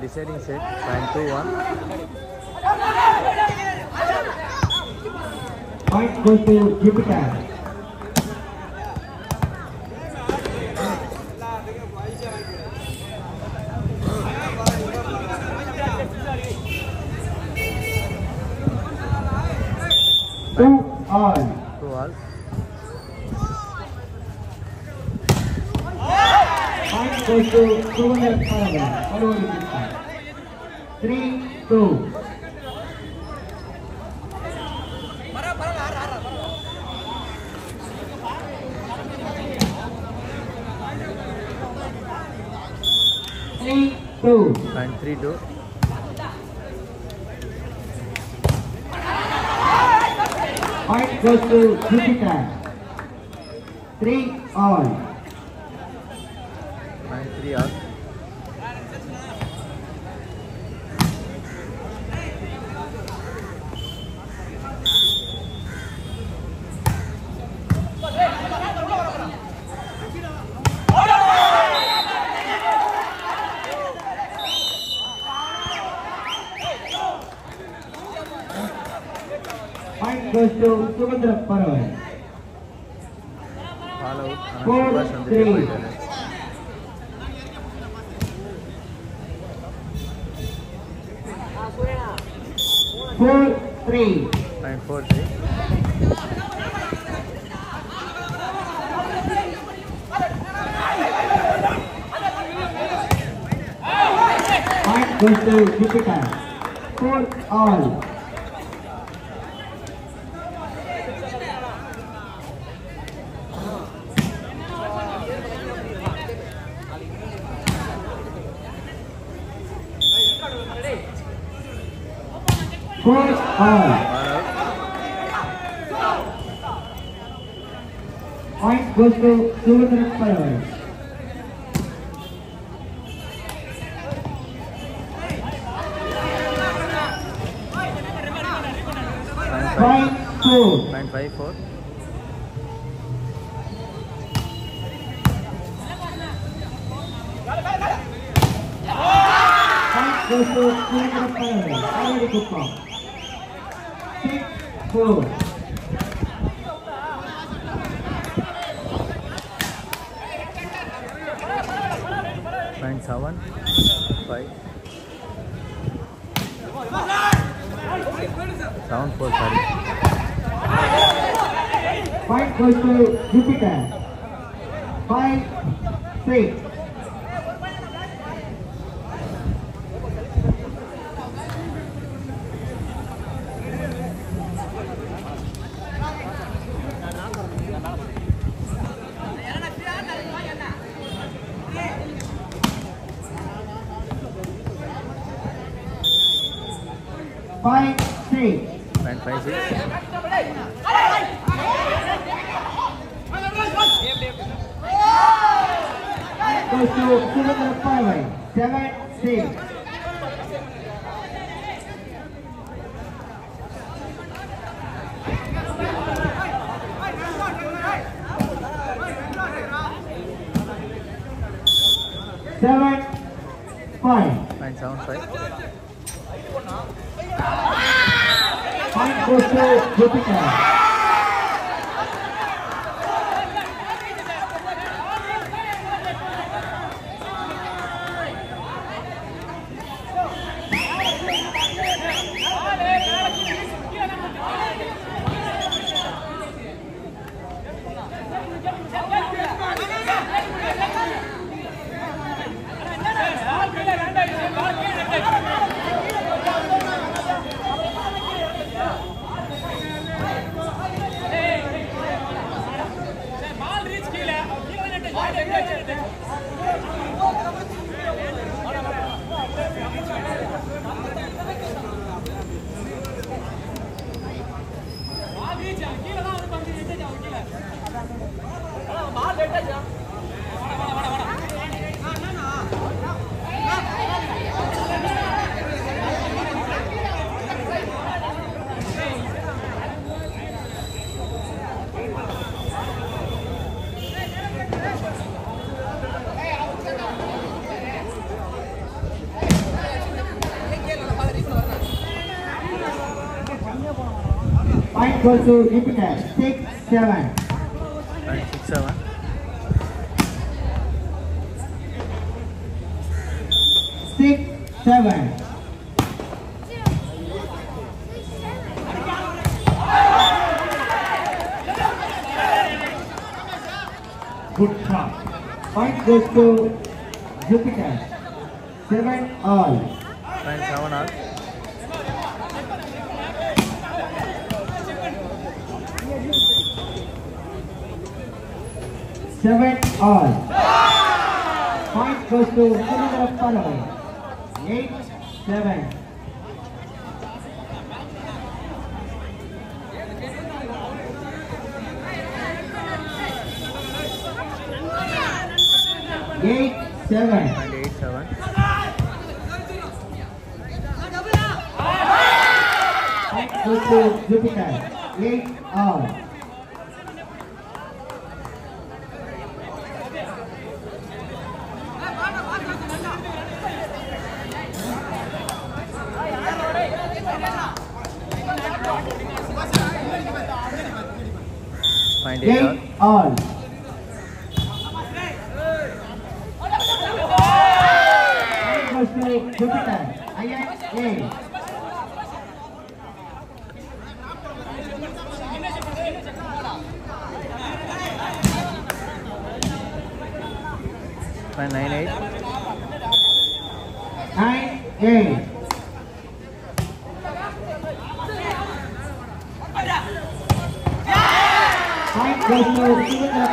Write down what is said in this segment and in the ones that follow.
deciding set time 2 1 Point goes to Jupiter. Two all. 2 all untuk kuliner Palembang. Lalu two 3, 2, Three, two. One, three, two. Point goes to Jupiter. Three all. All out uh, Four, Anand Subhash on the three. balance Four three. sign 4 3 Point goes to Jupiter. Four all. Four all. out Point goes to Suvandar Paravan. sign 5 Point four. 7 4 sorry Point goes to Jupiter. Five, six. seven, five. Nine, seven, five. Five goes to Jupiter. Goes to Jupiter. Six, seven. Point six seven. Six, seven. Good shot. Point goes to Jupiter. Seven all. Point seven all. Seven all. Point goes to Sundaram Palavai. Eight, seven. Eight, seven. Point eight seven. Point goes to Jupiter. Eight all. Game on. Find nine eight. Nine eight.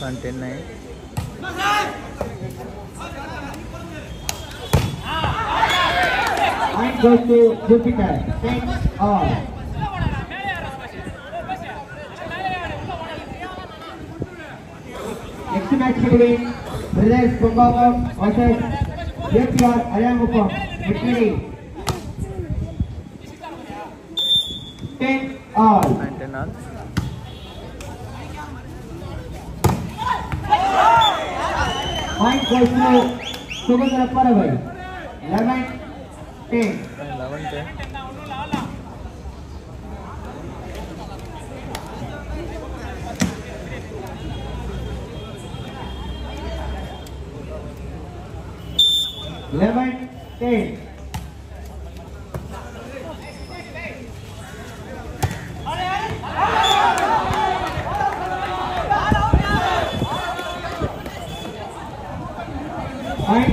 Sun ten nine Go to Deepika. Ten all. Next match between Brothers Bungagam versus Jethro Ayanguppam. Between दोनों तरफ़ पर है भाई। Eleven ten eleven ten. Eleven ten.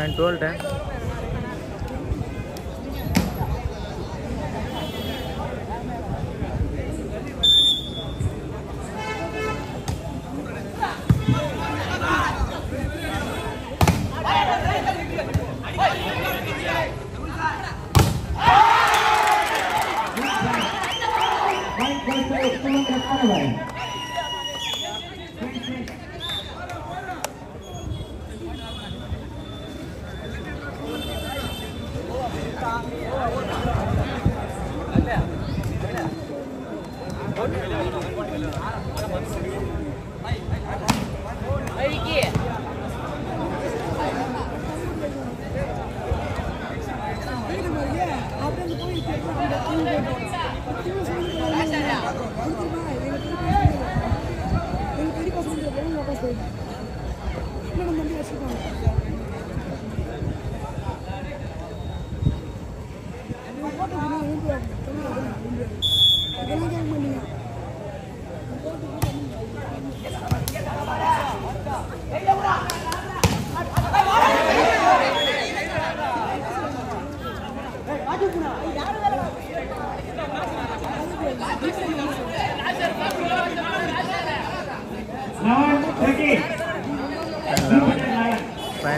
Point volt है Thank you.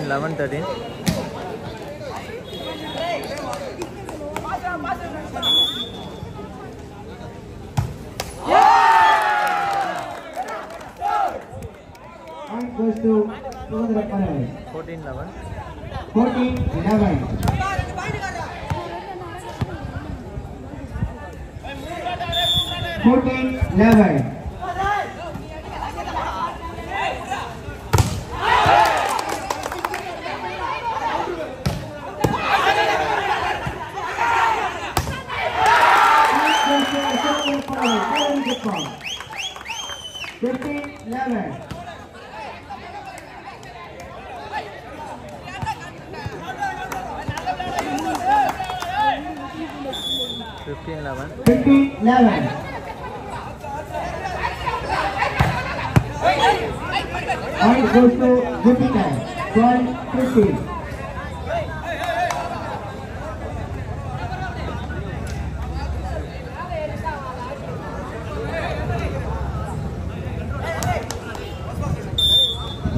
And eleven thirteen fourteen eleven fourteen eleven fourteen eleven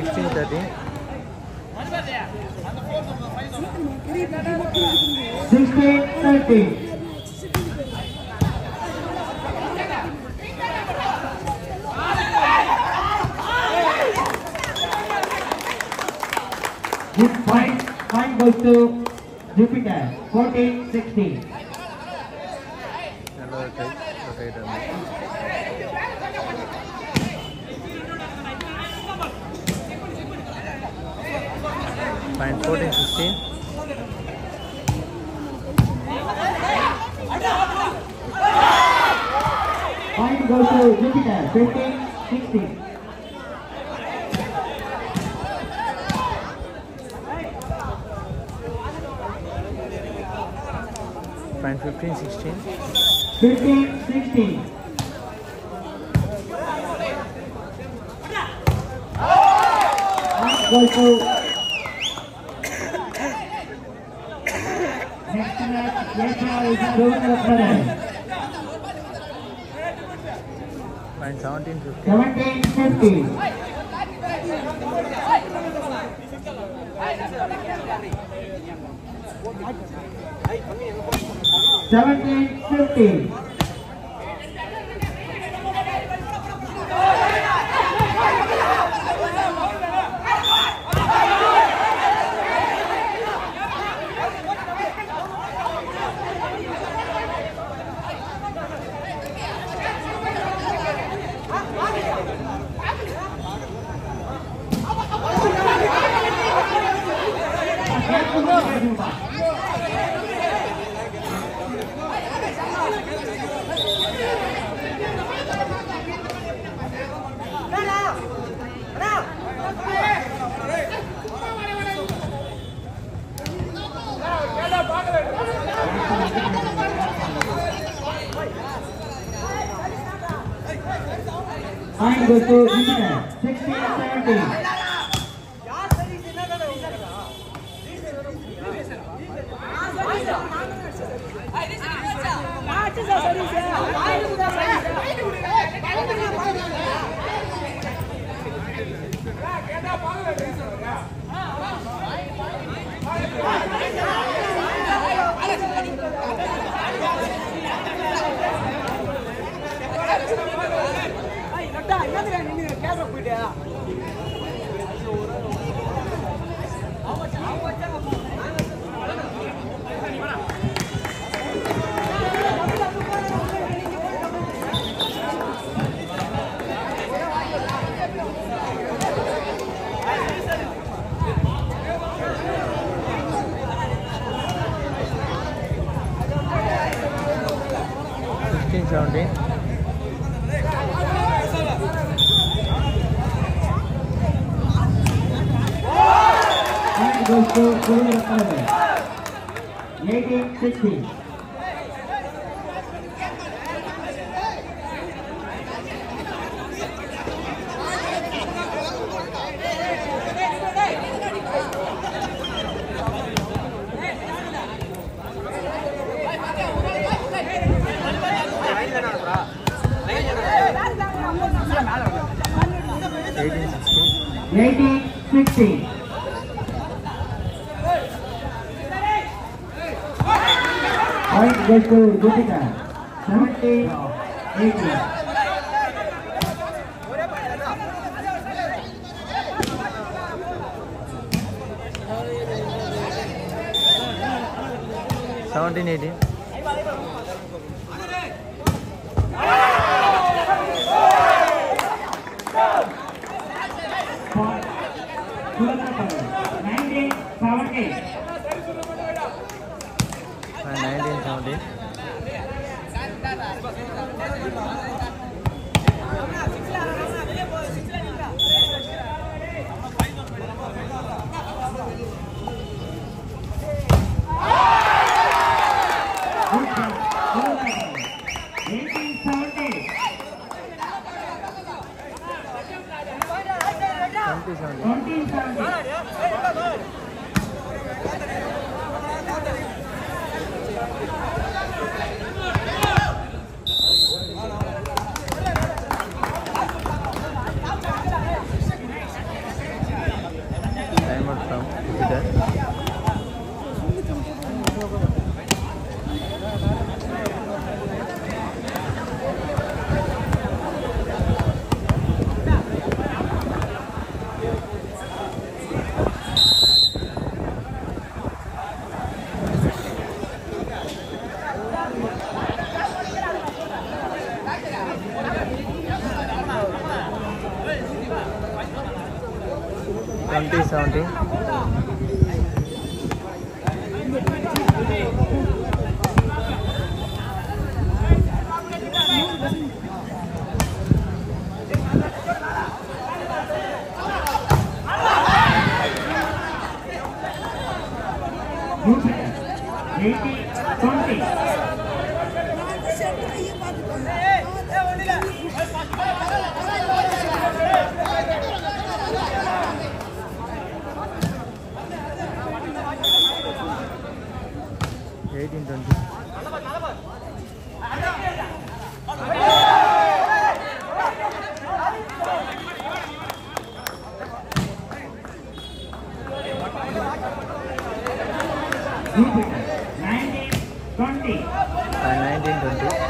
16, 13. Good fight. Point goes to Jupiter. 14, 16. Go to Jupiter, 15, 16. Fine, 15, 16. 15, 16. Goes to next match, next match is Jupiter Prada. 1750. Seventeen fifty. Mine goes to Deepika. 16 17. team. 16. Point goes to Deepika. 17, 18. Seventeen, eighteen. 2 meters 19 20 uh, 19 20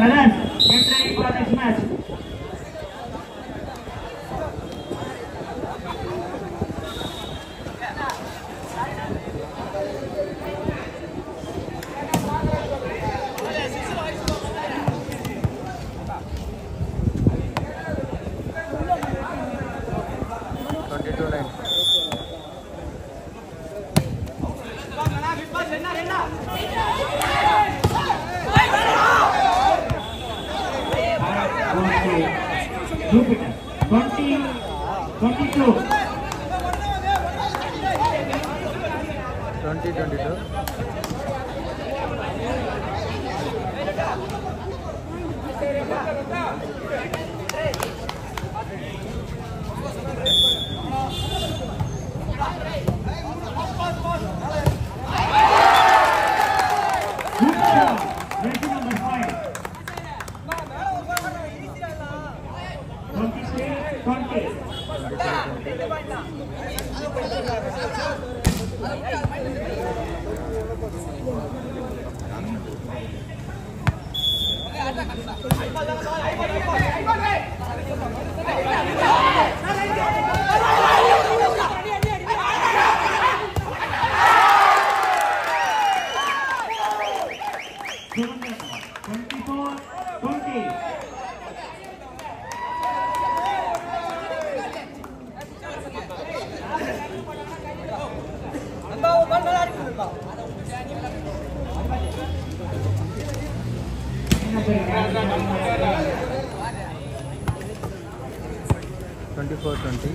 Fraganza. துருக்கி twenty four twenty